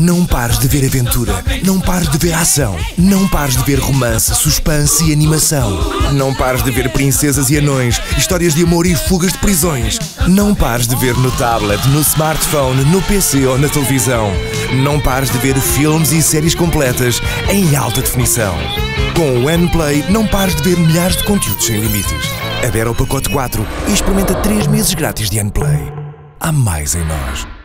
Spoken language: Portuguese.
Não pares de ver aventura. Não pares de ver ação. Não pares de ver romance, suspense e animação. Não pares de ver princesas e anões, histórias de amor e fugas de prisões. Não pares de ver no tablet, no smartphone, no PC ou na televisão. Não pares de ver filmes e séries completas em alta definição. Com o Nplay, não pares de ver milhares de conteúdos sem limites. Adere o pacote 4 e experimenta 3 meses grátis de Nplay. Há mais em nós.